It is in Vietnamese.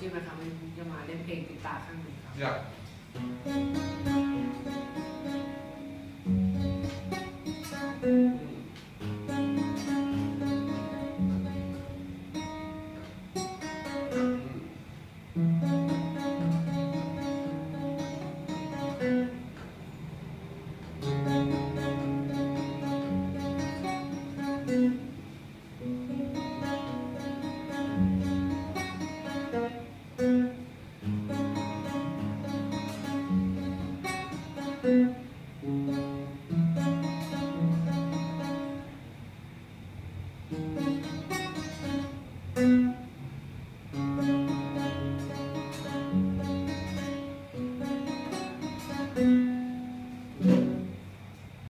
ที่มนะครับมันจะมาเล่นเพลงติดตาข้างหนึ่งครับ thank you.